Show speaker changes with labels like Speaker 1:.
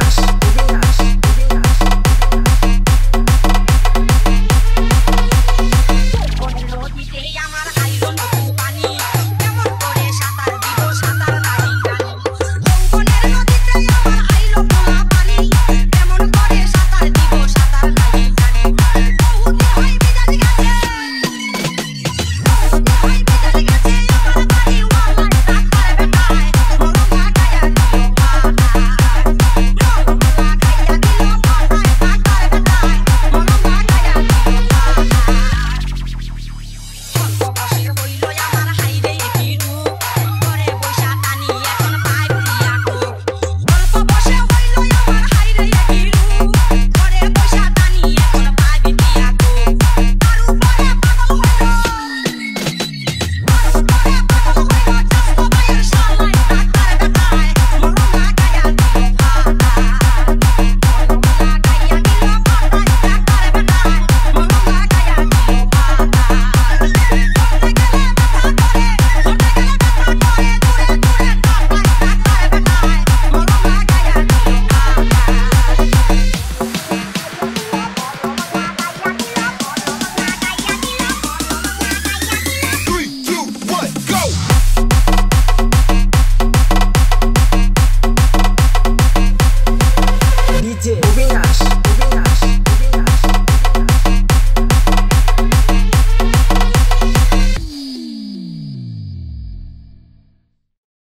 Speaker 1: más.